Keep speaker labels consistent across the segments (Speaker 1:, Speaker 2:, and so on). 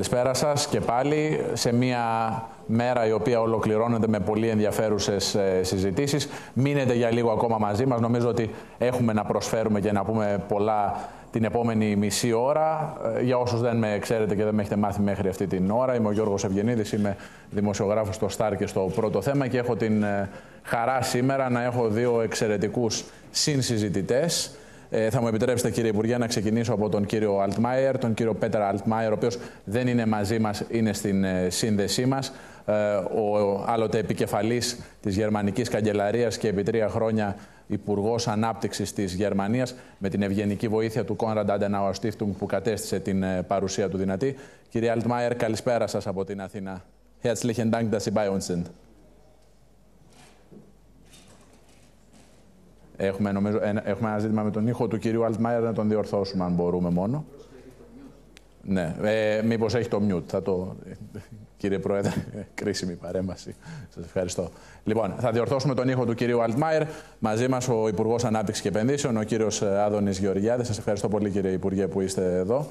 Speaker 1: Καλησπέρα σας και πάλι σε μια μέρα η οποία ολοκληρώνεται με πολύ ενδιαφέρουσες ε, συζητήσεις. Μείνετε για λίγο ακόμα μαζί μας. Νομίζω ότι έχουμε να προσφέρουμε και να πούμε πολλά την επόμενη μισή ώρα. Ε, για όσους δεν με ξέρετε και δεν με έχετε μάθει μέχρι αυτή την ώρα, είμαι ο Γιώργος Ευγενίδης, είμαι δημοσιογράφος στο Σταρ και στο πρώτο θέμα και έχω την ε, χαρά σήμερα να έχω δύο εξαιρετικούς συνσυζητητές. Ε, θα μου επιτρέψετε, κύριε Υπουργέ, να ξεκινήσω από τον κύριο Αλτμάιερ, τον κύριο Πέτρα Αλτμάιερ, ο οποίος δεν είναι μαζί μας, είναι στην ε, σύνδεσή μας. Ε, ο άλλοτε επικεφαλής της Γερμανικής Καγκελαρίας και επί τρία χρόνια Υπουργός Ανάπτυξης της Γερμανίας, με την ευγενική βοήθεια του Konrad Adenauer Stiftung που κατέστησε την ε, παρουσία του δυνατή. Κύριε Αλτμάιερ, καλησπέρα σας από την Αθήνα. Herzlichen Dank, dass Sie bei uns sind. Έχουμε, νομίζω, έχουμε ένα ζήτημα με τον ήχο του κυρίου Αλτμάιερ να τον διορθώσουμε αν μπορούμε μόνο. Ναι, ε, μήπως έχει το mute. Θα το... Κύριε Πρόεδρε, κρίσιμη παρέμβαση. Σας ευχαριστώ. Λοιπόν, θα διορθώσουμε τον ήχο του κυρίου Αλτμάιερ. Μαζί μας ο Υπουργός Ανάπτυξης και Επενδύσεων, ο κύριος Άδωνης Γεωργιάδης. Σας ευχαριστώ πολύ κύριε Υπουργέ που είστε εδώ.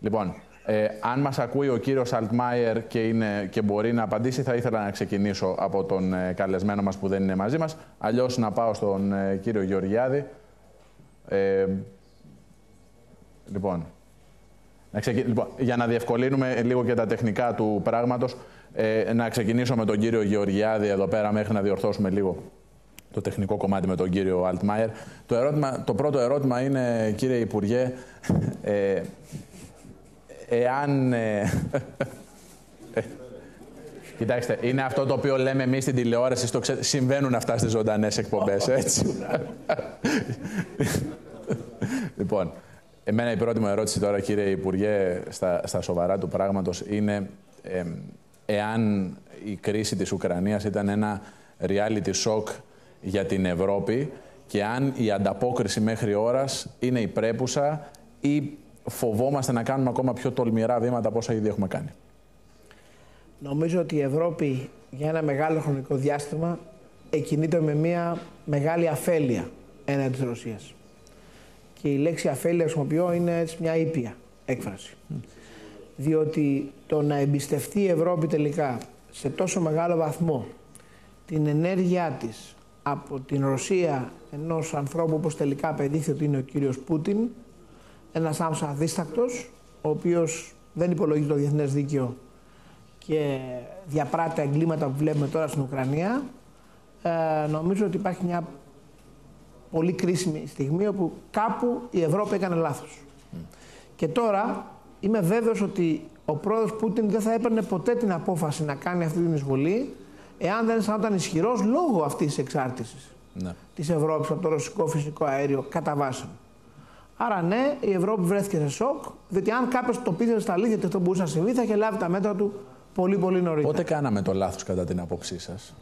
Speaker 1: Λοιπόν, ε, αν μας ακούει ο κύριος Αλτμάιερ και, είναι, και μπορεί να απαντήσει, θα ήθελα να ξεκινήσω από τον ε, καλεσμένο μας που δεν είναι μαζί μας. Αλλιώς να πάω στον ε, κύριο Γεωργιάδη. Ε, λοιπόν, να λοιπόν, για να διευκολύνουμε λίγο και τα τεχνικά του πράγματος, ε, να ξεκινήσω με τον κύριο Γεωργιάδη εδώ πέρα μέχρι να διορθώσουμε λίγο το τεχνικό κομμάτι με τον κύριο Αλτμάιερ. Το, ερώτημα, το πρώτο ερώτημα είναι, κύριε Υπουργέ, ε, εάν... Ε, ε, κοιτάξτε, είναι αυτό το οποίο λέμε εμείς στην τηλεόραση, στο ξε... συμβαίνουν αυτά στις ζωντανές εκπομπές, έτσι. λοιπόν, εμένα η πρώτη μου ερώτηση τώρα, κύριε Υπουργέ, στα, στα σοβαρά του πράγματος, είναι εάν η κρίση της Ουκρανίας ήταν ένα reality shock για την Ευρώπη και αν η ανταπόκριση μέχρι ώρας είναι η πρέπουσα ή φοβόμαστε να κάνουμε ακόμα πιο τολμηρά βήματα από όσα ήδη έχουμε κάνει.
Speaker 2: Νομίζω ότι η Ευρώπη για ένα μεγάλο χρονικό διάστημα εκινείται με μια μεγάλη αφέλεια έναντι της Ρωσίας. Και η λέξη αφέλεια χρησιμοποιώ είναι έτσι μια ήπια έκφραση. Διότι το να εμπιστευτεί η Ευρώπη τελικά σε τόσο μεγάλο βαθμό την ενέργειά της από την Ρωσία ενός ανθρώπου όπως τελικά απεδείχθη ότι είναι ο κύριος Πούτιν ένας άνθρωπος αδίστακτος, ο οποίος δεν υπολογίζει το διεθνές δίκαιο και διαπράττει εγκλήματα που βλέπουμε τώρα στην Ουκρανία, ε, νομίζω ότι υπάρχει μια πολύ κρίσιμη στιγμή όπου κάπου η Ευρώπη έκανε λάθος. Και τώρα είμαι βέβαιος ότι ο πρόεδρος Πούτιν δεν θα έπαιρνε ποτέ την απόφαση να κάνει αυτή την εισβολή εάν δεν αισθανόταν ισχυρός λόγω αυτής της εξάρτησης ναι. της Ευρώπης από το ρωσικό φυσικό αέριο κατά βάση. Άρα, ναι, η Ευρώπη βρέθηκε σε σοκ, διότι αν κάποιος το πήρε στα αλήθεια ότι αυτό μπορούσε να συμβεί, θα είχε λάβει τα μέτρα του πολύ πολύ νωρίτερα.
Speaker 1: Πότε κάναμε το λάθος κατά την άποψή σας,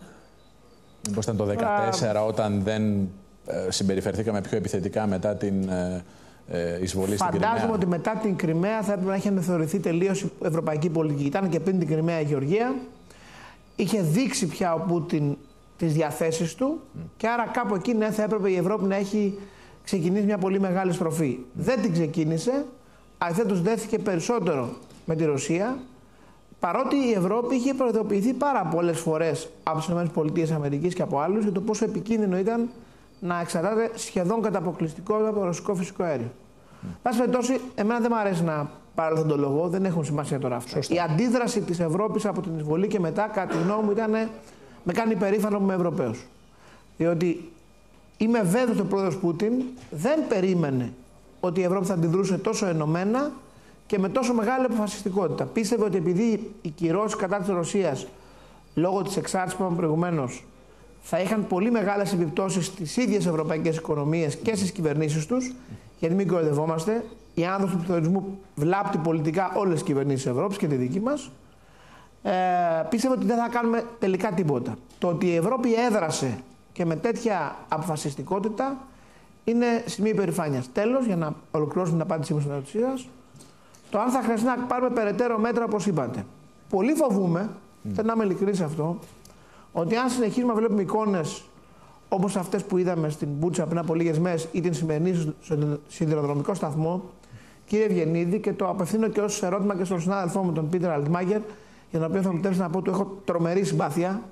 Speaker 1: Μήπως ήταν το 2014 όταν δεν ε, συμπεριφερθήκαμε πιο επιθετικά μετά την ε, ε, εισβολή στην
Speaker 2: Κρυμαία; Φαντάζομαι ότι μετά την Κρυμαία θα έπρεπε να είχε αναθεωρηθεί τελείως η ευρωπαϊκή πολιτική. Ήταν και πριν την Κρυμαία η Γεωργία. Είχε δείξει πια ο Πούτιν τις διαθέσεις του και άρα κάπου εκεί ναι, θα έπρεπε η Ευρώπη να έχει ξεκινήσει μια πολύ μεγάλη στροφή. Δεν την ξεκίνησε, αντιθέτω δέθηκε περισσότερο με τη Ρωσία, παρότι η Ευρώπη είχε προειδοποιηθεί πάρα πολλές φορές από τις ΗΠΑ και από άλλους για το πόσο επικίνδυνο ήταν να εξαρτάται σχεδόν κατά αποκλειστικότητα από το ρωσικό φυσικό αέριο. Πάση περιπτώσει, εμένα δεν μου αρέσει να πάρω τον λόγο, δεν έχουν σημασία τώρα αυτά. Η αντίδραση της Ευρώπης από την εισβολή και μετά, κατά τη γνώμη μου, ήταν, με κάνει περήφανο που είμαι Ευρωπαίος. Διότι Είμαι βέβαιος ότι ο πρόεδρος Πούτιν δεν περίμενε ότι η Ευρώπη θα αντιδρούσε τόσο ενωμένα και με τόσο μεγάλη αποφασιστικότητα. Πίστευε ότι επειδή οι κυρώσεις κατά της Ρωσίας λόγω της εξάρτησης που είπαμε προηγουμένως θα είχαν πολύ μεγάλες επιπτώσεις στις ίδιες ευρωπαϊκές οικονομίες και στις κυβερνήσεις τους, γιατί μην κοροϊδευόμαστε, η άνδρωση του πληθωρισμού βλάπτει πολιτικά όλες τις κυβερνήσεις της Ευρώπης και τη δική μας. Ε, πίστευε ότι δεν θα κάνουμε τελικά τίποτα. Το ότι η Ευρώπη έδρασε και με τέτοια αποφασιστικότητα είναι σημείο υπερηφάνειας. Τέλος, για να ολοκληρώσουμε την απάντησή μου στην ερώτησή σας, το αν θα χρειαστεί να πάρουμε περαιτέρω μέτρα, όπως είπατε. Πολύ φοβούμε, mm. θέλω να είμαι ειλικρινής σε αυτό, ότι αν συνεχίσουμε να βλέπουμε εικόνες όπως αυτές που είδαμε στην Μπούτσα πριν από λίγες μέρες ή την σημερινή στο σιδηροδρομικό σταθμό, Κύριε Ευγενίδη, και το απευθύνω και ως ερώτημα και στον συνάδελφό μου, τον Πίτερ Αλτμάγκερ, για τον οποίο θα μου επιτρέψει να πω ότι έχω τρομερή συμπάθεια.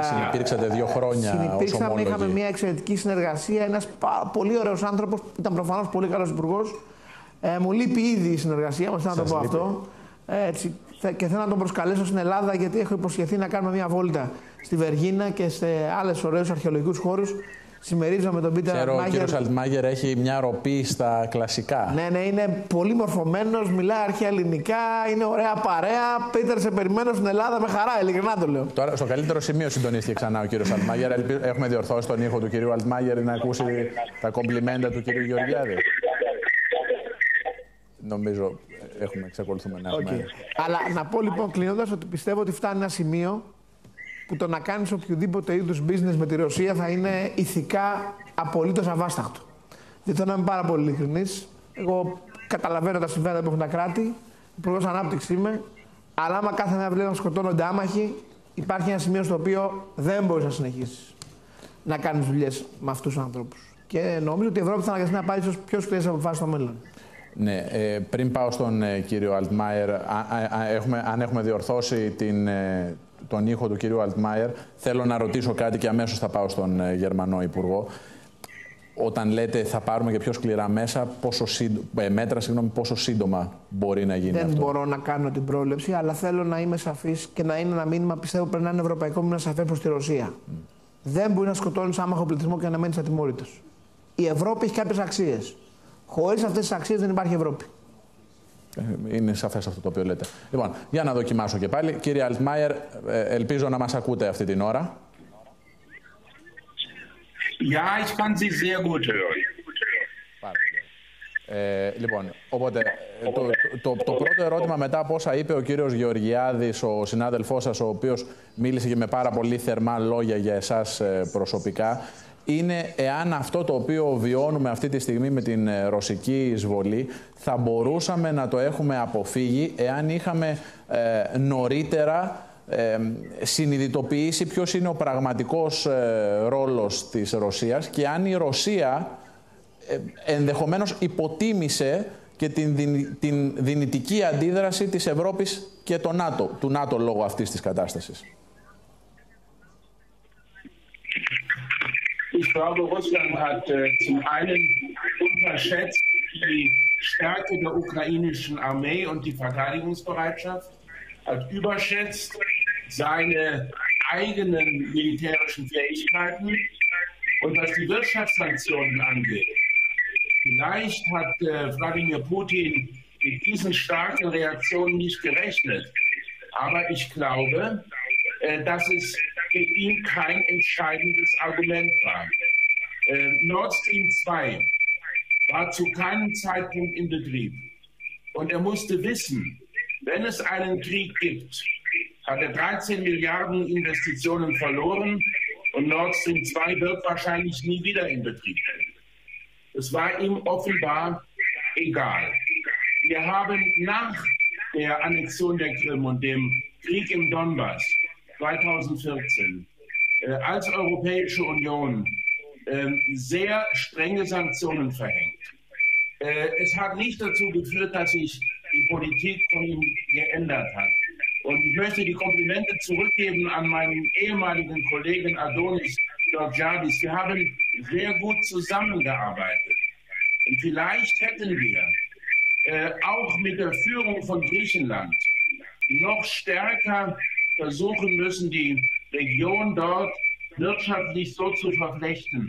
Speaker 1: Συνυπήρξατε δύο χρόνια.
Speaker 2: Συνυπήρξαμε, είχαμε μια εξαιρετική συνεργασία. Ένας πολύ ωραίος άνθρωπος, ήταν προφανώς πολύ καλός υπουργός. Ε, μου λείπει ήδη η συνεργασία μα, να το πω αυτό. Ε, έτσι, και θέλω να τον προσκαλέσω στην Ελλάδα γιατί έχω υποσχεθεί να κάνουμε μια βόλτα στη Βεργίνα και σε άλλες ωραίους αρχαιολογικούς χώρους Συμμερίζομαι τον Πίτερ
Speaker 1: Ξέρω, Ο κύριος Αλτμάγερ έχει μια ροπή στα κλασικά.
Speaker 2: Ναι, ναι, είναι πολύ μορφωμένος, μιλάει αρχαία ελληνικά, είναι ωραία παρέα. Πίτερ, σε περιμένω στην Ελλάδα με χαρά, ειλικρινά το λέω.
Speaker 1: Τώρα, στο καλύτερο σημείο συντονίστηκε ξανά ο κύριος Αλτμάγερ. Έχουμε διορθώσει τον ήχο του κυρίου Αλτμάγερ να ακούσει τα κομπλιμέντα του κυρίου Γεωργιάδη. Νομίζω έχουμε, εξακολουθούμε να έχουμε.
Speaker 2: Okay. Αλλά να πω λοιπόν κλείνοντας ότι πιστεύω ότι φτάνει ένα σημείο που το να κάνεις οποιοδήποτε είδους business με τη Ρωσία θα είναι ηθικά απολύτως αβάσταχτο. Δεν θέλω να είμαι πάρα πολύ ειλικρινής. Εγώ καταλαβαίνω τα συμφέροντα που έχουν τα κράτη, υπουργός ανάπτυξης είμαι, αλλά άμα κάθε μέρα βλέπω να σκοτώνονται άμαχοι, υπάρχει ένα σημείο στο οποίο δεν μπορείς να συνεχίσεις να κάνεις δουλειές με αυτούς τους ανθρώπους. Και νομίζω ότι η Ευρώπη θα αναγκαστεί να πάρει ίσως πιο σκληρές αποφάσεις στο μέλλον.
Speaker 1: Ναι, ε, πριν πάω στον ε, κύριο Αλτμάιερ, αν έχουμε διορθώσει την, ε, τον ήχο του κυρίου Αλτμάιερ, θέλω να ρωτήσω κάτι και αμέσως θα πάω στον ε, Γερμανό Υπουργό. Όταν λέτε θα πάρουμε και πιο σκληρά μέσα, πόσο ε, μέτρα, συγγνώμη, πόσο σύντομα μπορεί να γίνει
Speaker 2: Δεν
Speaker 1: αυτό;
Speaker 2: Δεν μπορώ να κάνω την πρόληψη, αλλά θέλω να είμαι σαφής και να είναι ένα μήνυμα, πιστεύω πρέπει να είναι ευρωπαϊκό μήνυμα σαφές προς τη Ρωσία. Δεν μπορεί να σκοτώνεις άμαχο πληθυσμό και να μένεις ατιμόρυτος. Η Ευρώπη έχει κάποιες αξίες. Χωρίς αυτές τις αξίες δεν υπάρχει Ευρώπη.
Speaker 1: Ε, είναι σαφές αυτό το οποίο λέτε. Λοιπόν, για να δοκιμάσω και πάλι. Κύριε Αλτμάιερ, ε, ελπίζω να μας ακούτε αυτή την ώρα.
Speaker 3: Ja, ich kann Sie sehr gut hören.
Speaker 1: Ε, λοιπόν, οπότε το, το, το, πρώτο ερώτημα μετά από όσα είπε ο κύριος Γεωργιάδης, ο συνάδελφός σας, ο οποίος μίλησε και με πάρα πολύ θερμά λόγια για εσάς προσωπικά, είναι εάν αυτό το οποίο βιώνουμε αυτή τη στιγμή με την ε, ρωσική εισβολή θα μπορούσαμε να το έχουμε αποφύγει εάν είχαμε ε, νωρίτερα ε, συνειδητοποιήσει ποιος είναι ο πραγματικός ε, ρόλος της Ρωσίας και αν η Ρωσία ε, ενδεχομένως υποτίμησε και την, την δυνητική αντίδραση της Ευρώπης και το ΝΑΤΟ, του ΝΑΤΟ λόγω αυτής της κατάστασης.
Speaker 3: Ich glaube, Russland hat äh, zum einen unterschätzt die Stärke der ukrainischen Armee und die Verteidigungsbereitschaft, hat überschätzt seine eigenen militärischen Fähigkeiten und was die Wirtschaftssanktionen angeht. Vielleicht hat äh, Wladimir Putin mit diesen starken Reaktionen nicht gerechnet. Aber ich glaube, äh, dass es für ihn kein entscheidendes Argument war. Äh, Nord Stream 2 war zu keinem Zeitpunkt in Betrieb. Und er musste wissen, wenn es einen Krieg gibt, hat er 13 Milliarden Investitionen verloren und Nord Stream 2 wird wahrscheinlich nie wieder in Betrieb. Es war ihm offenbar egal. Wir haben nach der Annexion der Krim und dem Krieg im Donbass 2014 äh, als Europäische Union äh, sehr strenge Sanktionen verhängt. Äh, es hat nicht dazu geführt, dass sich die Politik von ihm geändert hat. Und ich möchte die Komplimente zurückgeben an meinen ehemaligen Kollegen Adonis Georgiadis. Wir haben sehr gut zusammengearbeitet. Und vielleicht hätten wir äh, auch mit der Führung von Griechenland noch stärker versuchen müssen, die Region dort wirtschaftlich so zu verflechten,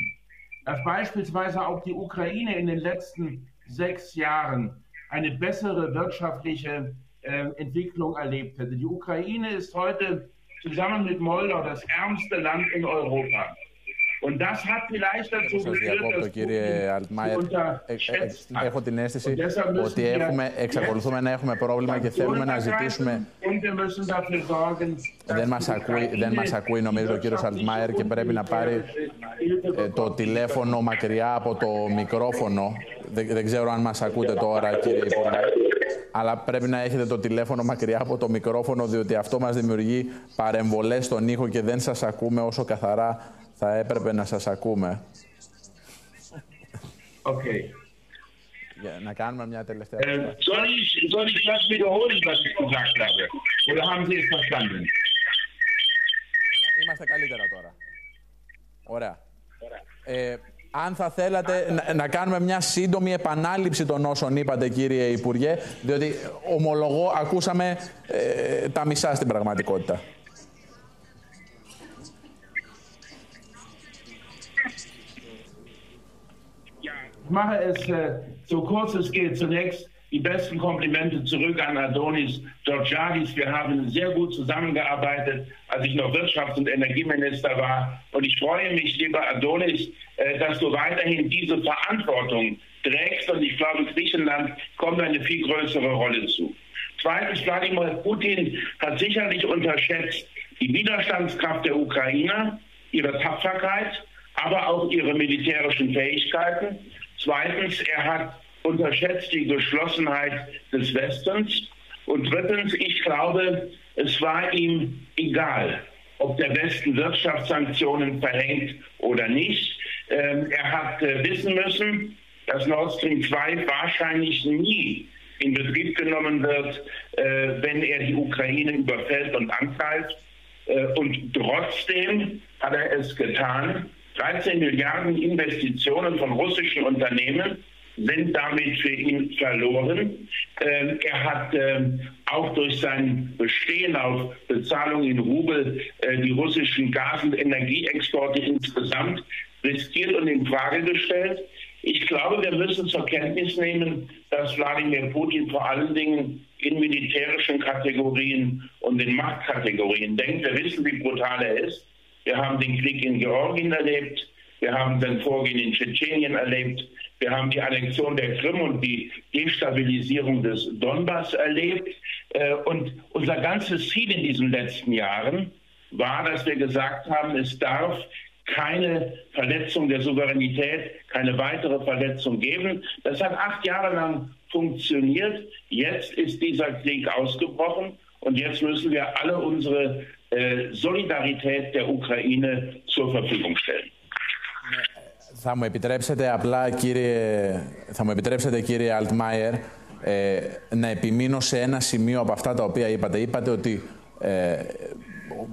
Speaker 3: dass beispielsweise auch die Ukraine in den letzten sechs Jahren eine bessere wirtschaftliche äh, Entwicklung erlebt hätte. Die Ukraine ist heute zusammen mit Moldau das ärmste Land in Europa. Und das hat vielleicht dazu geführt,
Speaker 1: κύριε Αλτμάιερ, έχω την αίσθηση ότι έχουμε, εξακολουθούμε να έχουμε πρόβλημα και θέλουμε να ζητήσουμε... Δεν μας ακούει, δεν μας ακούει νομίζω ο κύριος Αλτμάιερ και πρέπει να πάρει το τηλέφωνο μακριά από το μικρόφωνο. Δεν, δεν ξέρω αν μας ακούτε τώρα κύριε Υπουργέ. Αλλά πρέπει να έχετε το τηλέφωνο μακριά από το μικρόφωνο, διότι αυτό μας δημιουργεί παρεμβολές στον ήχο και δεν σας ακούμε όσο καθαρά θα έπρεπε να σας ακούμε.
Speaker 3: Okay.
Speaker 1: να κάνουμε μια τελευταία
Speaker 4: äh, soll, ich, soll ich das wiederholen, was ich gesagt habe? Oder haben Sie es verstanden?
Speaker 1: Είμαστε καλύτερα τώρα. Ωραία. Ε, αν θα θέλατε να, να, κάνουμε μια σύντομη επανάληψη των όσων είπατε κύριε Υπουργέ, διότι ομολογώ ακούσαμε ε, τα μισά στην πραγματικότητα.
Speaker 4: Ich mache es äh, so kurz es geht. Zunächst die besten Komplimente zurück an Adonis Georgiadis. Wir haben sehr gut zusammengearbeitet, als ich noch Wirtschafts- und Energieminister war. Und ich freue mich, lieber Adonis, äh, dass du weiterhin diese Verantwortung trägst. Und ich glaube, Griechenland kommt eine viel größere Rolle zu. Zweitens, Wladimir Putin hat sicherlich unterschätzt die Widerstandskraft der Ukrainer, ihre Tapferkeit, aber auch ihre militärischen Fähigkeiten. Zweitens, er hat unterschätzt die Geschlossenheit des Westens. Und drittens, ich glaube, es war ihm egal, ob der Westen Wirtschaftssanktionen verhängt oder nicht. Ähm, er hat äh, wissen müssen, dass Nord Stream 2 wahrscheinlich nie in Betrieb genommen wird, äh, wenn er die Ukraine überfällt und angreift. Äh, und trotzdem hat er es getan. 13 Milliarden Investitionen von russischen Unternehmen sind damit für ihn verloren. Ähm, er hat ähm, auch durch sein Bestehen auf Bezahlung in Rubel äh, die russischen Gas- und Energieexporte insgesamt riskiert und in Frage gestellt. Ich glaube, wir müssen zur Kenntnis nehmen, dass Wladimir Putin vor allen Dingen in militärischen Kategorien und in Machtkategorien denkt. Wir wissen, wie brutal er ist. Wir haben den Krieg in Georgien erlebt. Wir haben den Vorgehen in Tschetschenien erlebt. Wir haben die Annexion der Krim und die Destabilisierung des Donbass erlebt. Äh, und unser ganzes Ziel in diesen letzten Jahren war, dass wir gesagt haben, es darf keine Verletzung der Souveränität, keine weitere Verletzung geben. Das hat acht Jahre lang funktioniert. Jetzt ist dieser Krieg ausgebrochen und jetzt müssen wir alle unsere Solidarität der Ukraine zur Verfügung stellen.
Speaker 1: Θα μου επιτρέψετε απλά, κύριε, θα μου επιτρέψετε, κύριε Αλτμάιερ, ε, να επιμείνω σε ένα σημείο από αυτά τα οποία είπατε. Είπατε ότι ε,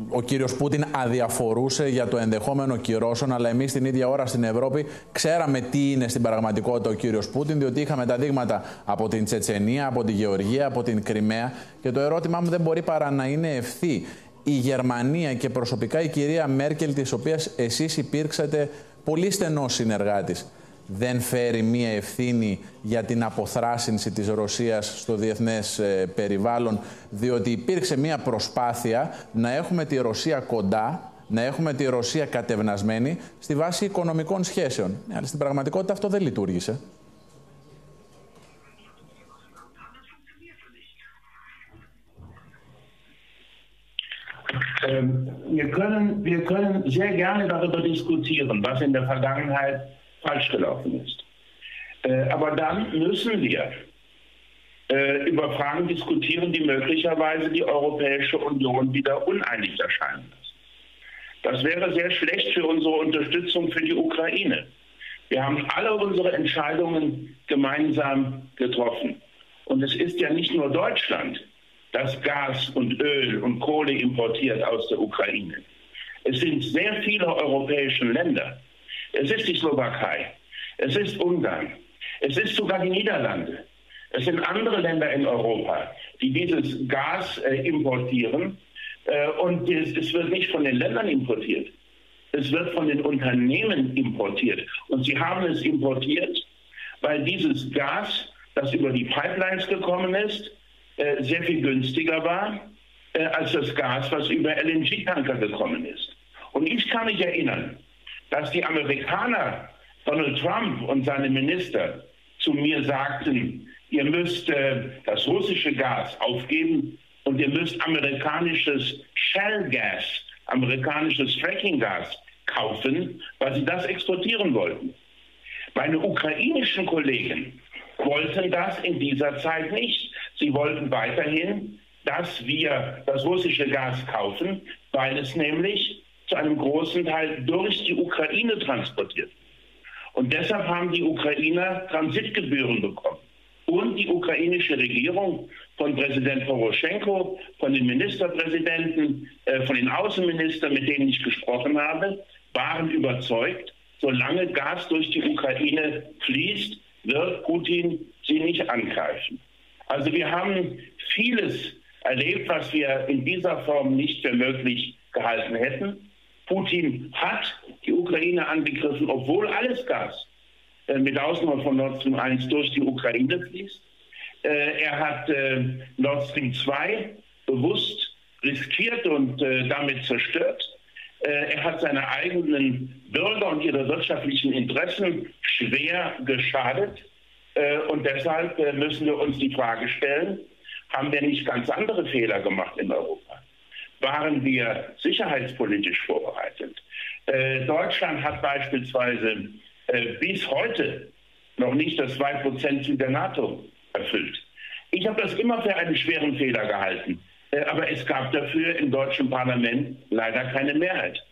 Speaker 1: ο κύριος Πούτιν αδιαφορούσε για το ενδεχόμενο κυρώσεων, αλλά εμείς την ίδια ώρα στην Ευρώπη ξέραμε τι είναι στην πραγματικότητα ο κύριος Πούτιν, διότι είχαμε τα δείγματα από την Τσετσενία, από τη Γεωργία, από την Κρυμαία και το ερώτημά μου δεν μπορεί παρά να είναι ευθύ. Η Γερμανία και προσωπικά η κυρία Μέρκελ, της οποίας εσείς υπήρξατε πολύ στενός συνεργάτης, δεν φέρει μία ευθύνη για την αποθράσινση της Ρωσίας στο διεθνές ε, περιβάλλον, διότι υπήρξε μία προσπάθεια να έχουμε τη Ρωσία κοντά, να έχουμε τη Ρωσία κατευνασμένη στη βάση οικονομικών σχέσεων. Ναι, αλλά στην πραγματικότητα αυτό δεν λειτουργήσε.
Speaker 4: Wir, können, wir können sehr gerne darüber diskutieren, was in der Vergangenheit falsch gelaufen ist. Äh, aber dann müssen wir äh, über Fragen diskutieren, die möglicherweise die Europäische Union wieder uneinig erscheinen lassen. Das wäre sehr schlecht für unsere Unterstützung für die Ukraine. Wir haben alle unsere Entscheidungen gemeinsam getroffen. Und es ist ja nicht nur Deutschland, das Gas und Öl und Kohle importiert aus der Ukraine. Es sind sehr viele europäische Länder. Es ist die Slowakei. Es ist Ungarn. Es ist sogar die Niederlande. Es sind andere Länder in Europa, die dieses Gas äh, importieren. Äh, und es, es wird nicht von den Ländern importiert. Es wird von den Unternehmen importiert. Und sie haben es importiert, weil dieses Gas, das über die Pipelines gekommen ist, äh, sehr viel günstiger war äh, als das Gas, was über LNG-Tanker gekommen ist. Und ich kann mich erinnern, dass die Amerikaner, Donald Trump und seine Minister zu mir sagten, ihr müsst äh, das russische Gas aufgeben und ihr müsst amerikanisches Shell-Gas, amerikanisches Fracking-Gas kaufen, weil sie das exportieren wollten. Meine ukrainischen Kollegen wollten das in dieser Zeit nicht. Sie wollten weiterhin, dass wir das russische Gas kaufen, weil es nämlich zu einem großen Teil durch die Ukraine transportiert. Und deshalb haben die Ukrainer Transitgebühren bekommen. Und die ukrainische Regierung von Präsident Poroschenko, von den Ministerpräsidenten, äh, von den Außenministern, mit denen ich gesprochen habe, waren überzeugt, solange Gas durch die Ukraine fließt, wird Putin sie nicht angreifen. Also wir haben vieles erlebt, was wir in dieser Form nicht für möglich gehalten hätten. Putin hat die Ukraine angegriffen, obwohl alles Gas äh, mit Ausnahme von Nord Stream 1 durch die Ukraine fließt. Äh, er hat äh, Nord Stream 2 bewusst riskiert und äh, damit zerstört. Äh, er hat seine eigenen Bürger und ihre wirtschaftlichen Interessen schwer geschadet. Äh, und deshalb müssen wir uns die Frage stellen, haben wir nicht ganz andere Fehler gemacht in Europa? Waren wir sicherheitspolitisch vorbereitet? Deutschland hat beispielsweise bis heute noch nicht das 2% der NATO erfüllt. Ich habe das immer für einen schweren Fehler gehalten. Äh, aber es gab dafür im deutschen Parlament leider keine Mehrheit.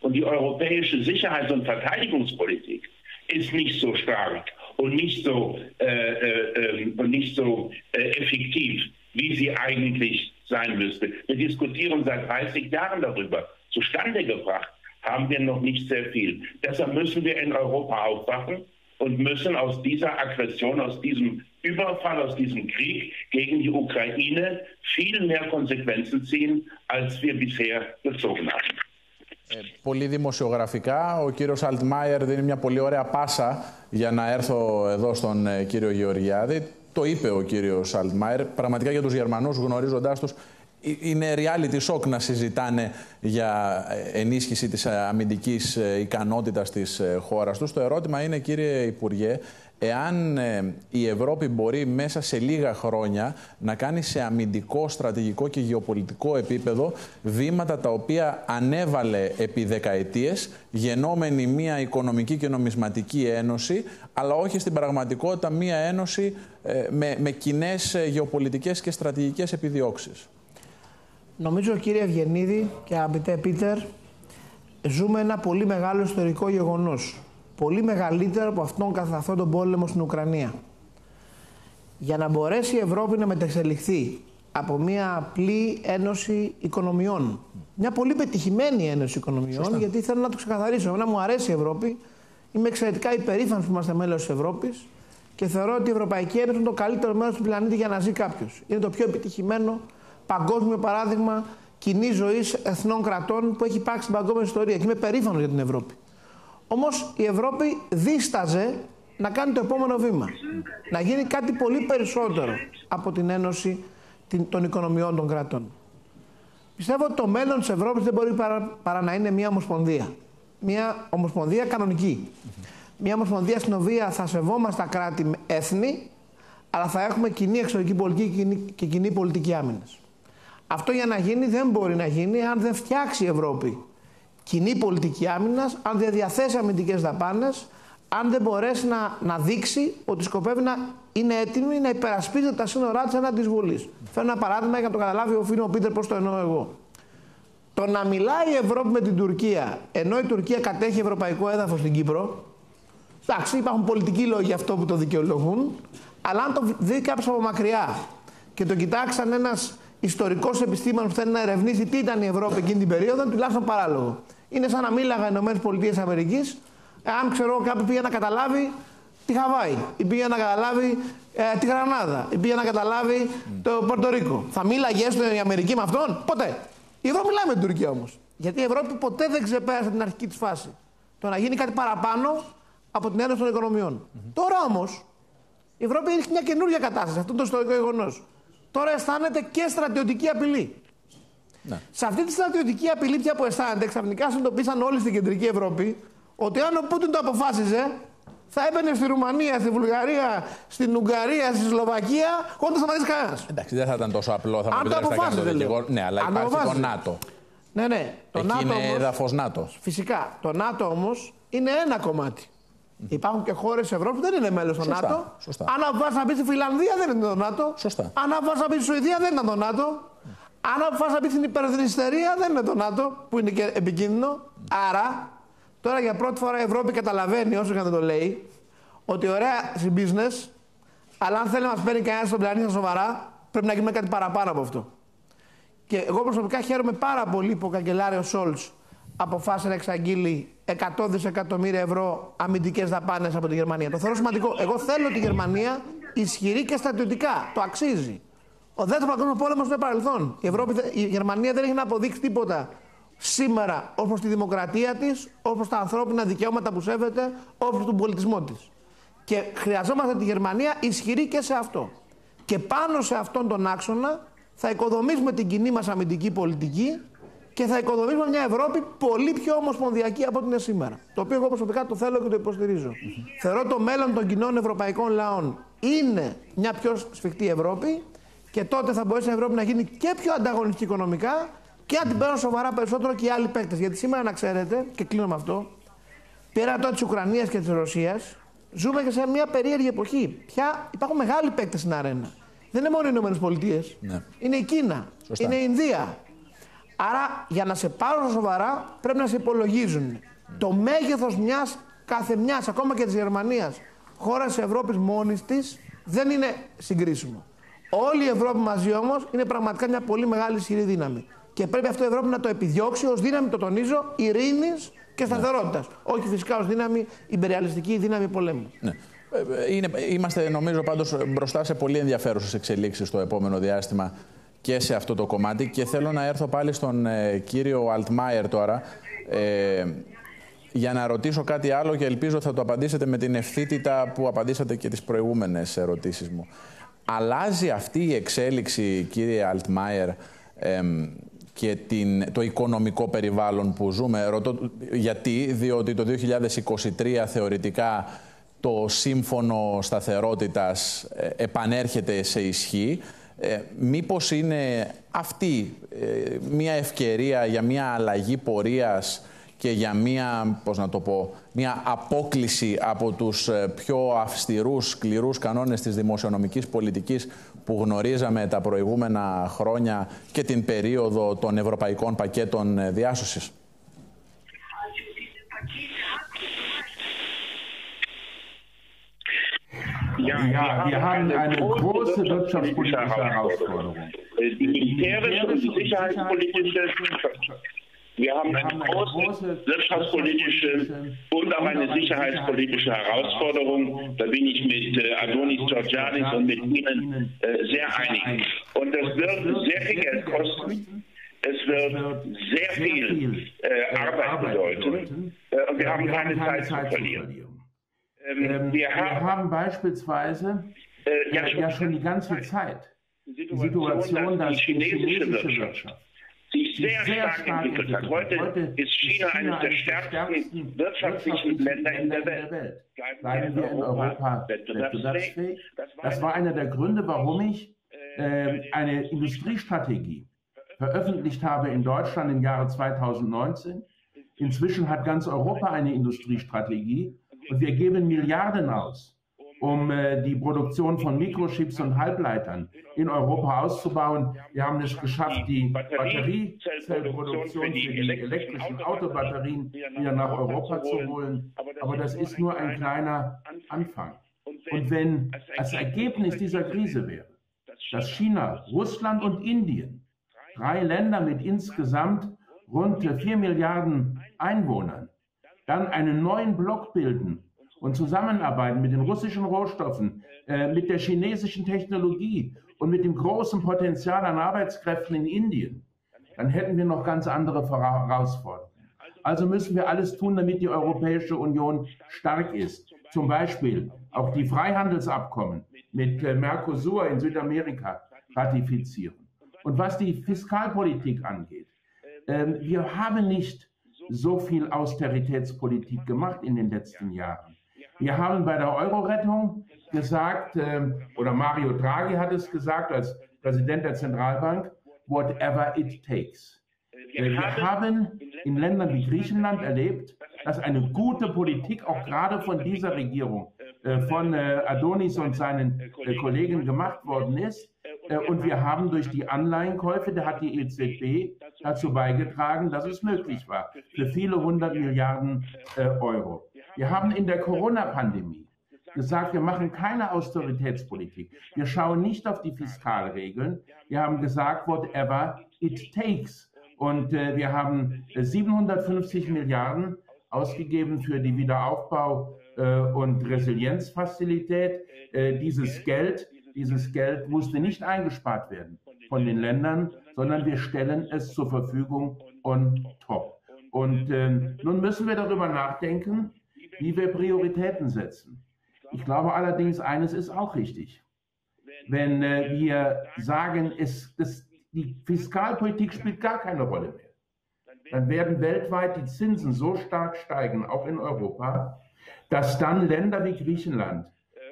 Speaker 4: Und die europäische Sicherheits- und Verteidigungspolitik ist nicht so stark und nicht so, äh, äh, ähm, und nicht so äh, effektiv, wie sie eigentlich sein müsste. Wir diskutieren seit 30 Jahren darüber. Zustande gebracht haben wir noch nicht sehr viel. Deshalb müssen wir in Europa aufwachen und müssen aus dieser Aggression, aus diesem Überfall, aus diesem Krieg gegen die Ukraine viel mehr Konsequenzen ziehen, als wir bisher gezogen haben.
Speaker 1: Ε, πολύ δημοσιογραφικά, ο κύριος Αλτμάιερ δίνει μια πολύ ωραία πάσα για να έρθω εδώ στον ε, κύριο Γεωργιάδη. Το είπε ο κύριος Αλτμάιερ. Πραγματικά για τους Γερμανούς γνωρίζοντάς τους είναι reality shock να συζητάνε για ενίσχυση της αμυντικής ικανότητας της χώρας τους. Το ερώτημα είναι, κύριε Υπουργέ, εάν η Ευρώπη μπορεί μέσα σε λίγα χρόνια να κάνει σε αμυντικό, στρατηγικό και γεωπολιτικό επίπεδο βήματα τα οποία ανέβαλε επί δεκαετίες, γενόμενη μια οικονομική και νομισματική ένωση, αλλά όχι στην πραγματικότητα μια ένωση με, με κοινές γεωπολιτικές και στρατηγικές επιδιώξεις.
Speaker 2: Νομίζω κύριε Ευγενίδη και αγαπητέ Πίτερ, ζούμε ένα πολύ μεγάλο ιστορικό γεγονός. Πολύ μεγαλύτερο από αυτόν καθ' αυτόν τον πόλεμο στην Ουκρανία. Για να μπορέσει η Ευρώπη να μεταξελιχθεί από μια απλή ένωση οικονομιών. Μια πολύ πετυχημένη ένωση οικονομιών, γιατί θέλω να το ξεκαθαρίσω. Εμένα μου αρέσει η Ευρώπη. Είμαι εξαιρετικά υπερήφανος που είμαστε μέλος της Ευρώπης και θεωρώ ότι η Ευρωπαϊκή Ένωση είναι το καλύτερο μέρος του πλανήτη για να ζει κάποιος. Είναι το πιο επιτυχημένο παγκόσμιο παράδειγμα κοινής ζωής εθνών κρατών που έχει υπάρξει στην παγκόσμια ιστορία. Και είμαι περήφανος για την Ευρώπη. Όμως η Ευρώπη δίσταζε να κάνει το επόμενο βήμα. Να γίνει κάτι πολύ περισσότερο από την Ένωση των Οικονομιών των Κρατών. Πιστεύω ότι το μέλλον της Ευρώπης δεν μπορεί παρά, παρά, να είναι μια ομοσπονδία. Μια ομοσπονδία κανονική. Μια ομοσπονδία στην οποία θα σεβόμαστε τα κράτη έθνη, αλλά θα έχουμε κοινή εξωτερική πολιτική και κοινή πολιτική άμυνας. Αυτό για να γίνει δεν μπορεί να γίνει αν δεν φτιάξει η Ευρώπη κοινή πολιτική άμυνας, αν δεν διαθέσει αμυντικές δαπάνες, αν δεν μπορέσει να, να δείξει ότι σκοπεύει να είναι έτοιμη να υπερασπίζεται τα σύνορά της έναντι της Βουλής. Φέρνω ένα παράδειγμα για να το καταλάβει ο φίλος Πίτερ πώς το εννοώ εγώ. Το να μιλάει η Ευρώπη με την Τουρκία, ενώ η Τουρκία κατέχει ευρωπαϊκό έδαφος στην Κύπρο, εντάξει, υπάρχουν πολιτικοί λόγοι για αυτό που το δικαιολογούν, αλλά αν το δει κάποιος από μακριά και το κοιτάξαν ένας ιστορικός επιστήμονας που θέλει να ερευνήσει τι ήταν η Ευρώπη εκείνη την περίοδο, τουλάχιστον παράλογο. Είναι σαν να μίλαγα οι ΗΠΑ, αν ξέρω κάποιος πήγε να καταλάβει τη Χαβάη, ή πήγε να καταλάβει ε, τη Γρανάδα, ή πήγε να καταλάβει το Πορτορίκο. Θα μίλαγε έστω η Αμερική με αυτόν, ποτέ. Εδώ μιλάμε με την Τουρκία όμως. Γιατί η Ευρώπη ποτέ δεν ξεπέρασε την αρχική της φάση. Το να γίνει κάτι παραπάνω από την Ένωση των Οικονομιών. Τώρα όμως η Ευρώπη έχει μια καινούργια κατάσταση. Αυτό είναι το ιστορικό γεγονός τώρα αισθάνεται και στρατιωτική απειλή. Ναι. Σε αυτή τη στρατιωτική απειλή πια που αισθάνεται, ξαφνικά συνειδητοποίησαν όλοι στην κεντρική Ευρώπη ότι αν ο Πούτιν το αποφάσιζε, θα έμπαινε στη Ρουμανία, στη Βουλγαρία, στην Ουγγαρία, στη Σλοβακία, χωρίς να σταματήσει κανένας.
Speaker 1: Εντάξει, δεν θα ήταν τόσο απλό. Θα αν το αποφάσιζε. Ναι, αλλά αν υπάρχει το ΝΑΤΟ.
Speaker 2: Ναι, ναι.
Speaker 1: Το Εκεί ΝΑΤΟ είναι έδαφος ΝΑΤΟ.
Speaker 2: Φυσικά. Το ΝΑΤΟ όμως είναι ένα κομμάτι. Υπάρχουν και χώρες της Ευρώπης που δεν είναι μέλος του ΝΑΤΟ.
Speaker 1: Σωστά.
Speaker 2: Αν αποφάσισε να μπει στη Φιλανδία δεν είναι το ΝΑΤΟ.
Speaker 1: Σωστά.
Speaker 2: Αν αποφάσισε να μπει στη Σουηδία δεν είναι το ΝΑΤΟ. Αν αποφάσισε να μπει στην υπερδνηστερία δεν είναι το ΝΑΤΟ, που είναι και επικίνδυνο. Άρα Τώρα για πρώτη φορά η Ευρώπη καταλαβαίνει, όσο και αν δεν το λέει, ότι ωραία στην business, αλλά αν θέλει να μας παίρνει κανένας στον πλανήτη σοβαρά, πρέπει να γίνουμε κάτι παραπάνω από αυτό. Και εγώ προσωπικά χαίρομαι πάρα πολύ που ο καγκελάριος Σόλτς αποφάσισε να εξαγγείλει 100 δισεκατομμύρια ευρώ αμυντικές δαπάνες από τη Γερμανία. Το θεωρώ σημαντικό. Εγώ θέλω τη Γερμανία ισχυρή και στρατιωτικά. Το αξίζει. Ο δεύτερος παγκόσμιος πόλεμος είναι παρελθόν. Η, Ευρώπη, η Γερμανία δεν έχει να αποδείξει τίποτα σήμερα ω προ τη δημοκρατία της, ω προ τα ανθρώπινα δικαιώματα που σέβεται, ω προ τον πολιτισμό της. Και χρειαζόμαστε τη Γερμανία ισχυρή και σε αυτό. Και πάνω σε αυτόν τον άξονα θα οικοδομήσουμε την κοινή μας αμυντική πολιτική και θα οικοδομήσουμε μια Ευρώπη πολύ πιο ομοσπονδιακή από ό,τι είναι σήμερα. Το οποίο εγώ προσωπικά το θέλω και το υποστηρίζω. Mm Θεωρώ το μέλλον των κοινών ευρωπαϊκών λαών είναι μια πιο σφιχτή Ευρώπη και τότε θα μπορέσει η Ευρώπη να γίνει και πιο ανταγωνιστική οικονομικά και να την παίρνουν σοβαρά περισσότερο και οι άλλοι παίκτες. Γιατί σήμερα, να ξέρετε, και κλείνω με αυτό, πέρα τώρα της Ουκρανίας και της Ρωσίας, ζούμε και σε μια περίεργη εποχή. Πια υπάρχουν μεγάλοι παίκτες στην αρένα. Δεν είναι μόνο οι Ηνωμένες Πολιτείες. Ναι. Είναι η Κίνα. Σωστά. Είναι η Ινδία. Άρα για να σε πάρουν σοβαρά πρέπει να σε υπολογίζουν. Το μέγεθος μιας κάθε μια, ακόμα και της Γερμανίας, χώρας της Ευρώπης μόνης της, δεν είναι συγκρίσιμο. Όλη η Ευρώπη μαζί όμως είναι πραγματικά μια πολύ μεγάλη ισχυρή δύναμη. Και πρέπει αυτό η Ευρώπη να το επιδιώξει ως δύναμη, το τονίζω, ειρήνης και σταθερότητας. Ναι. Όχι φυσικά ως δύναμη, υπεριαλιστική δύναμη πολέμου. Ναι.
Speaker 1: Ε, ε, είναι, είμαστε νομίζω πάντως μπροστά σε πολύ ενδιαφέρουσες εξελίξεις το επόμενο διάστημα και σε αυτό το κομμάτι και θέλω να έρθω πάλι στον ε, κύριο Αλτμάιερ τώρα ε, για να ρωτήσω κάτι άλλο και ελπίζω θα το απαντήσετε με την ευθύτητα που απαντήσατε και τις προηγούμενες ερωτήσεις μου. Αλλάζει αυτή η εξέλιξη, κύριε Αλτμάιερ, και την, το οικονομικό περιβάλλον που ζούμε; Ρωτώ, γιατί, διότι το 2023 θεωρητικά το σύμφωνο σταθερότητας ε, επανέρχεται σε ισχύ. Ε, μήπως είναι αυτή ε, μια ευκαιρία για μια αλλαγή πορείας και για μια, πώς να το πω, μια απόκληση από τους ε, πιο αυστηρούς, σκληρούς κανόνες της δημοσιονομικής πολιτικής που γνωρίζαμε τα προηγούμενα χρόνια και την περίοδο των ευρωπαϊκών πακέτων διάσωσης.
Speaker 4: Ja, ja wir haben eine große wirtschaftspolitische Herausforderung. Die militärische und die sicherheitspolitische wir haben eine große wirtschaftspolitische und auch eine sicherheitspolitische Herausforderung. Da bin ich mit äh, Adonis Georgianis und mit Ihnen äh, sehr einig. Und das wird sehr viel Geld kosten. Es wird sehr viel äh, Arbeit bedeuten. Äh, und wir haben keine Zeit zu verlieren.
Speaker 3: Ähm, ähm, wir, haben, wir, haben, beispielsweise äh, ja, schon, ja, schon, die ganze Zeit die Situation, dass die chinesische Wirtschaft
Speaker 4: sich sehr, sehr stark, stark entwickelt hat. Heute, Heute ist China, China eines der stärksten wirtschaftlichen Länder in der Welt.
Speaker 3: Bleiben wir in Europa wettbewerbsfähig? Das war einer der Gründe, warum ich äh, eine Industriestrategie veröffentlicht habe in Deutschland im Jahre 2019. Inzwischen hat ganz Europa eine Industriestrategie und wir geben Milliarden aus, um äh, die Produktion von Mikrochips und Halbleitern in Europa auszubauen. Wir haben es geschafft, die Batteriezellproduktion für die elektrischen Autobatterien wieder nach Europa zu holen. Aber das ist nur ein kleiner Anfang. Und wenn das Ergebnis dieser Krise wäre, dass China, Russland und Indien, drei Länder mit insgesamt rund 4 Milliarden Einwohnern, dann einen neuen Block bilden und zusammenarbeiten mit den russischen Rohstoffen, äh, mit der chinesischen Technologie und mit dem großen Potenzial an Arbeitskräften in Indien, dann hätten wir noch ganz andere Herausforderungen. Also müssen wir alles tun, damit die Europäische Union stark ist. Zum Beispiel auch die Freihandelsabkommen mit äh, Mercosur in Südamerika ratifizieren. Und was die Fiskalpolitik angeht, äh, wir haben nicht so viel Austeritätspolitik gemacht in den letzten Jahren. Wir haben bei der Euro-Rettung gesagt, äh, oder Mario Draghi hat es gesagt als Präsident der Zentralbank, whatever it takes. Äh, wir haben in Ländern wie Griechenland erlebt, dass eine gute Politik auch gerade von dieser Regierung, äh, von äh, Adonis und seinen Kollegen gemacht worden ist. Äh, und wir haben durch die Anleihenkäufe, da hat die EZB dazu beigetragen, dass es möglich war, für viele hundert Milliarden äh, Euro. Wir haben in der Corona-Pandemie gesagt, wir machen keine Austeritätspolitik. Wir schauen nicht auf die Fiskalregeln. Wir haben gesagt, whatever it takes. Und äh, wir haben 750 Milliarden ausgegeben für die Wiederaufbau- äh, und Resilienzfazilität. Äh, dieses Geld, dieses Geld musste nicht eingespart werden von den Ländern, sondern wir stellen es zur Verfügung on top. Und äh, nun müssen wir darüber nachdenken, wie wir Prioritäten setzen. Ich glaube allerdings, eines ist auch richtig. Wenn äh, wir sagen, es, das, die Fiskalpolitik spielt gar keine Rolle mehr, dann werden weltweit die Zinsen so stark steigen, auch in Europa, dass dann Länder wie Griechenland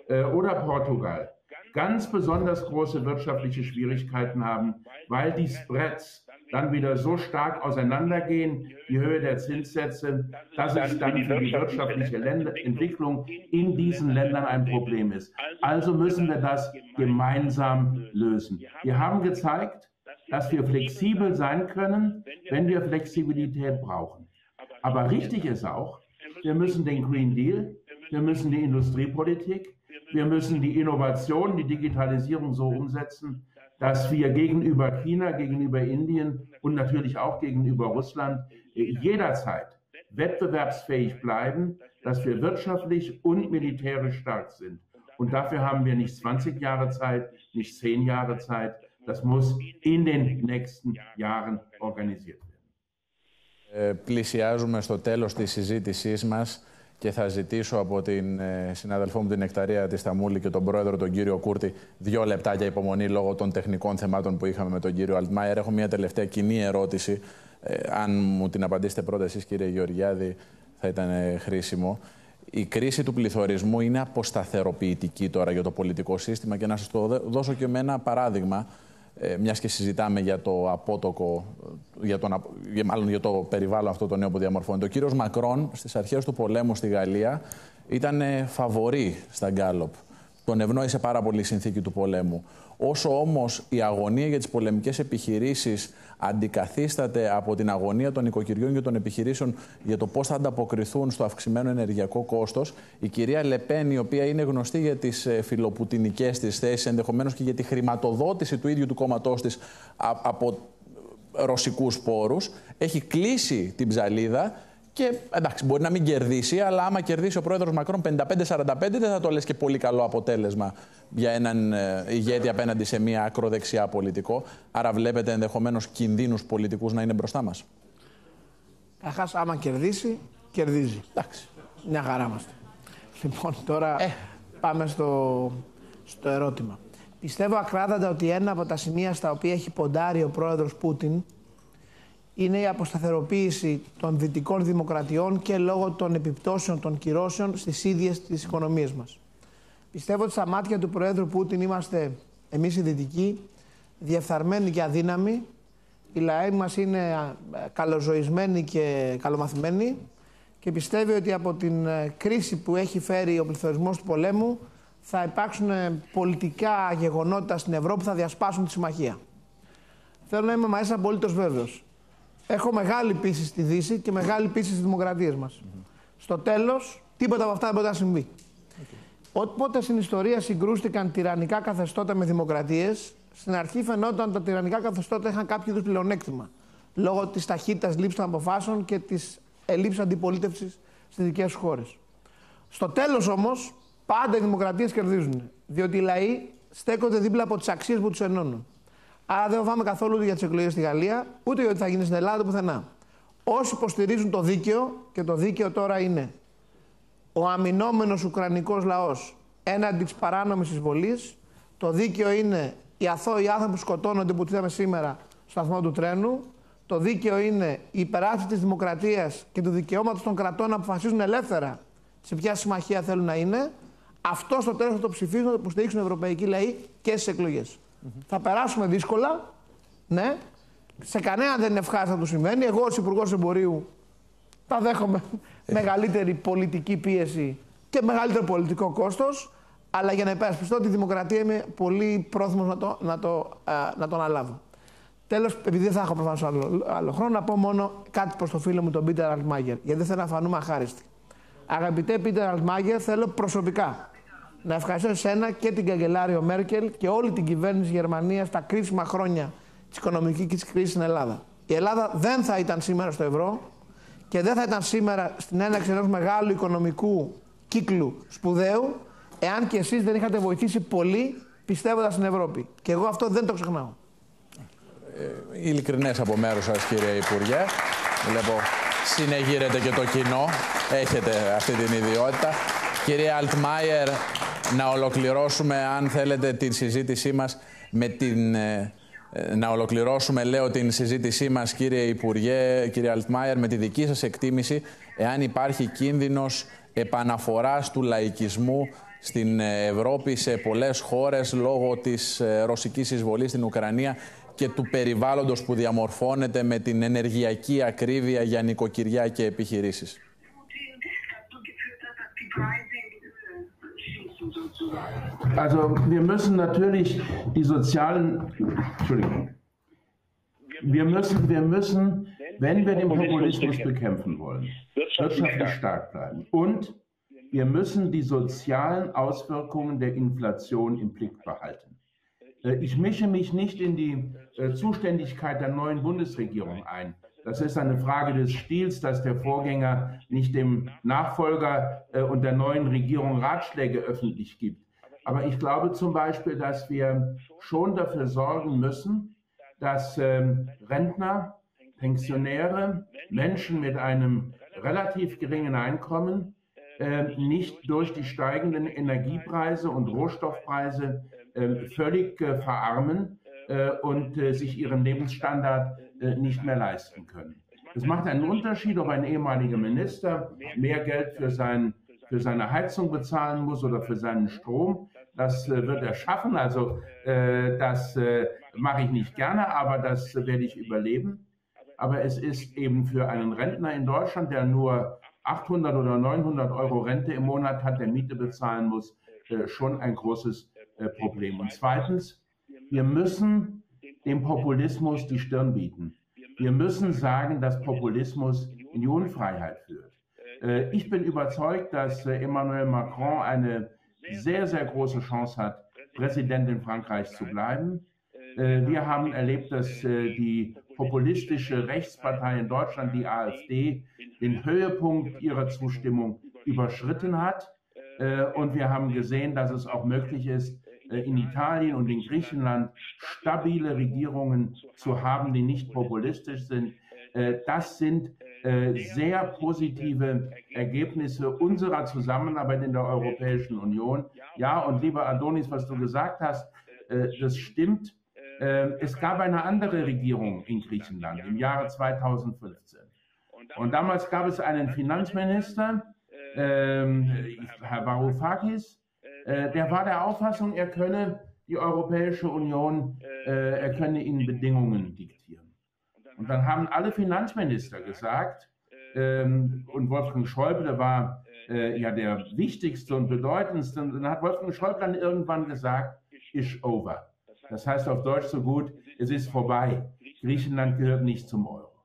Speaker 3: äh, oder Portugal ganz besonders große wirtschaftliche Schwierigkeiten haben, weil die Spreads dann wieder so stark auseinandergehen, die Höhe der Zinssätze, dass es dann für die wirtschaftliche Entwicklung in diesen Ländern ein Problem ist. Also müssen wir das gemeinsam lösen. Wir haben gezeigt, dass wir flexibel sein können, wenn wir Flexibilität brauchen. Aber richtig ist auch, wir müssen den Green Deal, wir müssen die Industriepolitik, wir müssen die Innovation, die Digitalisierung so umsetzen, dass wir gegenüber China, gegenüber Indien und natürlich auch gegenüber Russland jederzeit wettbewerbsfähig bleiben, dass wir wirtschaftlich und militärisch stark sind. Und dafür haben wir nicht 20 Jahre Zeit, nicht 10 Jahre Zeit. Das muss in den nächsten Jahren organisiert werden.
Speaker 1: Ε, πλησιάζουμε στο τέλος της συζήτησής μας Και θα ζητήσω από την ε, συνάδελφό μου την Εκταρία τη Σταμούλη και τον πρόεδρο τον κύριο Κούρτη δύο λεπτάκια υπομονή λόγω των τεχνικών θεμάτων που είχαμε με τον κύριο Αλτμάιερ. Έχω μια τελευταία κοινή ερώτηση. Ε, αν μου την απαντήσετε πρώτα εσείς κύριε Γεωργιάδη θα ήταν ε, χρήσιμο. Η κρίση του πληθωρισμού είναι αποσταθεροποιητική τώρα για το πολιτικό σύστημα και να σας το δώσω και με ένα παράδειγμα ε, μιας και συζητάμε για το απότοκο, για τον, για, μάλλον για το περιβάλλον αυτό το νέο που διαμορφώνεται. Ο κύριος Μακρόν στις αρχές του πολέμου στη Γαλλία ήταν φαβορή στα Γκάλοπ. Τον ευνόησε πάρα πολύ η συνθήκη του πολέμου. Όσο όμως η αγωνία για τις πολεμικές επιχειρήσεις αντικαθίσταται από την αγωνία των οικοκυριών και των επιχειρήσεων για το πώς θα ανταποκριθούν στο αυξημένο ενεργειακό κόστος, η κυρία Λεπέν, η οποία είναι γνωστή για τις ε, φιλοπουτινικές της θέσεις, ενδεχομένως και για τη χρηματοδότηση του ίδιου του κόμματός της από ρωσικούς πόρους, έχει κλείσει την ψαλίδα και εντάξει, μπορεί να μην κερδίσει, αλλά άμα κερδίσει ο πρόεδρος Μακρόν 55-45, δεν θα το λες και πολύ καλό αποτέλεσμα για έναν ε, ηγέτη απέναντι σε μια ακροδεξιά πολιτικό. Άρα βλέπετε ενδεχομένως κινδύνους πολιτικούς να είναι μπροστά μας.
Speaker 2: Καταρχάς, άμα κερδίσει, κερδίζει.
Speaker 1: Εντάξει.
Speaker 2: Μια χαρά είμαστε. Λοιπόν, τώρα ε. πάμε στο, στο ερώτημα. Πιστεύω ακράδαντα ότι ένα από τα σημεία στα οποία έχει ποντάρει ο πρόεδρος Πούτιν είναι η αποσταθεροποίηση των δυτικών δημοκρατιών και λόγω των επιπτώσεων των κυρώσεων στις ίδιες τις οικονομίες μας. Πιστεύω ότι στα μάτια του Προέδρου Πούτιν είμαστε εμείς οι δυτικοί διεφθαρμένοι και αδύναμοι. Οι λαοί μας είναι καλοζωισμένοι και καλομαθημένοι και πιστεύει ότι από την ε, κρίση που έχει φέρει ο πληθωρισμός του πολέμου θα υπάρξουν ε, πολιτικά γεγονότα στην Ευρώπη που θα διασπάσουν τη συμμαχία. Θέλω να είμαι μαζί απολύτως βέβαιος. Έχω μεγάλη πίστη στη Δύση και μεγάλη πίστη στις δημοκρατίες μας. Στο τέλος, τίποτα από αυτά δεν μπορεί να συμβεί. Okay. Όποτε στην ιστορία συγκρούστηκαν τυραννικά καθεστώτα με δημοκρατίες, στην αρχή φαινόταν ότι τα τυραννικά καθεστώτα είχαν κάποιο είδους πλεονέκτημα. Λόγω της ταχύτητας λήψης των αποφάσεων και της ελλείψης αντιπολίτευσης στις δικές χώρες. Στο τέλος όμως, πάντα οι δημοκρατίες κερδίζουν. Διότι οι λαοί στέκονται δίπλα από τις αξίες που τους ενώνουν. Άρα δεν φοβάμαι καθόλου ούτε για τις εκλογές στη Γαλλία, ούτε για ό,τι θα γίνει στην Ελλάδα πουθενά. Όσοι υποστηρίζουν το δίκαιο, και το δίκαιο τώρα είναι ο αμυνόμενος Ουκρανικός λαός έναντι της παράνομης εισβολής, το δίκαιο είναι οι αθώοι άνθρωποι που σκοτώνονται που είδαμε σήμερα στο σταθμό του τρένου, το δίκαιο είναι η υπεράσπιση της δημοκρατίας και του δικαιώματος των κρατών να αποφασίζουν ελεύθερα σε ποια συμμαχία θέλουν να είναι. Αυτό στο τέλος θα το ψηφίσουν, θα το υποστηρίξουν οι ευρωπαϊκοί λαοί και στις εκλογές. Θα περάσουμε δύσκολα. Ναι. Σε κανένα δεν είναι ευχάριστο να του συμβαίνει. Εγώ, ως Υπουργός Εμπορίου, θα δέχομαι ε. μεγαλύτερη πολιτική πίεση και μεγαλύτερο πολιτικό κόστος. Αλλά για να υπερασπιστώ τη δημοκρατία είμαι πολύ πρόθυμος να το, να το, να το αναλάβω. Τέλος, επειδή δεν θα έχω προφανώς άλλο, άλλο, χρόνο, να πω μόνο κάτι προς το φίλο μου τον Πίτερ Αλτμάγερ, γιατί δεν θέλω να φανούμε αχάριστοι. Αγαπητέ Πίτερ Αλτμάγερ, θέλω προσωπικά να ευχαριστώ εσένα και την καγκελάριο Μέρκελ και όλη την κυβέρνηση Γερμανίας στα κρίσιμα χρόνια της οικονομικής κρίσης στην Ελλάδα. Η Ελλάδα δεν θα ήταν σήμερα στο ευρώ και δεν θα ήταν σήμερα στην έναρξη ενός μεγάλου οικονομικού κύκλου σπουδαίου, εάν και εσείς δεν είχατε βοηθήσει πολύ πιστεύοντας στην Ευρώπη. Και εγώ αυτό δεν το ξεχνάω.
Speaker 1: Ε, ειλικρινές από μέρους σας κύριε Υπουργέ. Βλέπω συνεγείρετε και το κοινό. Έχετε αυτή την ιδιότητα. Κύριε Αλτμάιερ, να ολοκληρώσουμε, αν θέλετε, τη συζήτησή μας με την... Ε, ε, να ολοκληρώσουμε, λέω, την συζήτησή μας, κύριε Υπουργέ, κύριε Αλτμάιερ, με τη δική σας εκτίμηση, εάν υπάρχει κίνδυνος επαναφοράς του λαϊκισμού στην Ευρώπη σε πολλές χώρες λόγω της ρωσικής εισβολής στην Ουκρανία και του περιβάλλοντος που διαμορφώνεται με την ενεργειακή ακρίβεια για νοικοκυριά και επιχειρήσεις.
Speaker 3: Also wir müssen natürlich die sozialen, Entschuldigung, wir müssen, wir müssen, wenn wir den Populismus bekämpfen wollen, wirtschaftlich stark bleiben und wir müssen die sozialen Auswirkungen der Inflation im Blick behalten. Äh, ich mische mich nicht in die äh, Zuständigkeit der neuen Bundesregierung ein. Das ist eine Frage des Stils, dass der Vorgänger nicht dem Nachfolger äh, und der neuen Regierung Ratschläge öffentlich gibt. Aber ich glaube zum Beispiel, dass wir schon dafür sorgen müssen, dass ähm, Rentner, Pensionäre, Menschen mit einem relativ geringen Einkommen nicht durch die steigenden Energiepreise und Rohstoffpreise äh, völlig äh, verarmen äh, und sich ihren Lebensstandard nicht mehr leisten können. Es macht einen Unterschied, ob ein ehemaliger Minister mehr Geld für, sein, für seine Heizung bezahlen muss oder für seinen Strom. Das wird er schaffen. Also das mache ich nicht gerne, aber das werde ich überleben. Aber es ist eben für einen Rentner in Deutschland, der nur 800 oder 900 Euro Rente im Monat hat, der Miete bezahlen muss, schon ein großes äh, Problem. Und zweitens, wir müssen dem Populismus die Stirn bieten. Wir müssen sagen, dass Populismus in die Unfreiheit führt. Äh, ich bin überzeugt, dass äh, Emmanuel Macron eine sehr, sehr große Chance hat, Präsident in Frankreich zu bleiben. Wir haben erlebt, dass die populistische Rechtspartei in Deutschland, die AfD, den Höhepunkt ihrer Zustimmung überschritten hat. Und wir haben gesehen, dass es auch möglich ist, äh, in Italien und in Griechenland stabile Regierungen zu haben, die nicht populistisch sind. Äh, das sind äh, sehr positive Ergebnisse unserer Zusammenarbeit in der Europäischen Union. Ja, und lieber Adonis, was du gesagt hast, das stimmt. Es gab eine andere Regierung in Griechenland im Jahre 2015. Und damals gab es einen Finanzminister, ähm, Herr Varoufakis, äh, der war der Auffassung, er könne die Europäische Union, äh, er könne ihnen Bedingungen diktieren. Und dann haben alle Finanzminister gesagt, ähm, und Wolfgang Schäuble war äh, ja der wichtigste und bedeutendste, und dann hat Wolfgang Schäuble dann irgendwann gesagt, is over. Das heißt auf Deutsch so gut, es ist vorbei. Griechenland gehört nicht zum Euro.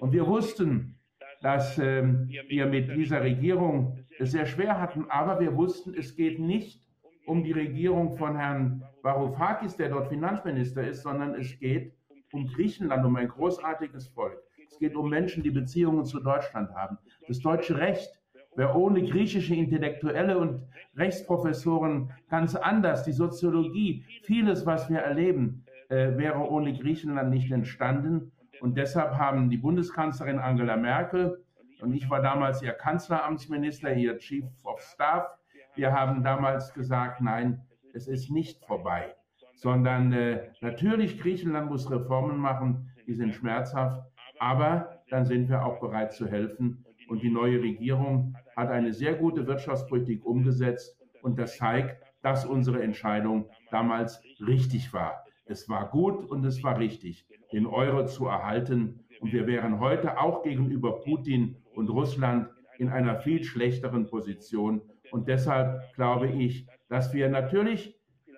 Speaker 3: Und wir wussten, dass ähm, wir mit dieser Regierung sehr schwer hatten, aber wir wussten, es geht nicht um die Regierung von Herrn Varoufakis, der dort Finanzminister ist, sondern es geht um Griechenland, um ein großartiges Volk. Es geht um Menschen, die Beziehungen zu Deutschland haben. Das deutsche Recht wäre ohne griechische Intellektuelle und Rechtsprofessoren ganz anders. Die Soziologie, vieles, was wir erleben, äh, wäre ohne Griechenland nicht entstanden. Und deshalb haben die Bundeskanzlerin Angela Merkel und ich war damals ihr Kanzleramtsminister, ihr Chief of Staff. Wir haben damals gesagt, nein, es ist nicht vorbei, sondern äh, natürlich Griechenland muss Reformen machen, die sind schmerzhaft, aber dann sind wir auch bereit zu helfen. Und die neue Regierung hat eine sehr gute Wirtschaftspolitik umgesetzt und das zeigt, dass unsere Entscheidung damals richtig war. Es war gut und es war richtig, den Euro zu erhalten. Und wir wären heute auch gegenüber Putin und Russland in einer viel schlechteren Position. Und deshalb glaube ich, dass wir natürlich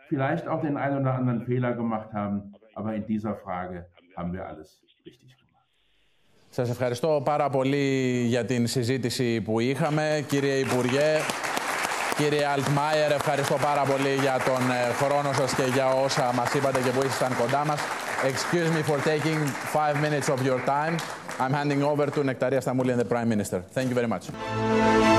Speaker 3: vielleicht auch den einen oder anderen Fehler gemacht haben, aber in dieser Frage haben wir alles richtig gemacht.
Speaker 1: Σας ευχαριστώ πάρα πολύ για την συζήτηση που είχαμε. Κύριε Υπουργέ, κύριε Αλτμάιερ, ευχαριστώ πάρα πολύ για τον χρόνο σας και για όσα μας είπατε και που ήσασταν κοντά μας. Excuse me for taking five minutes of your time. I'm handing over to Nectaria Stamoulian, the Prime Minister. Thank you very much.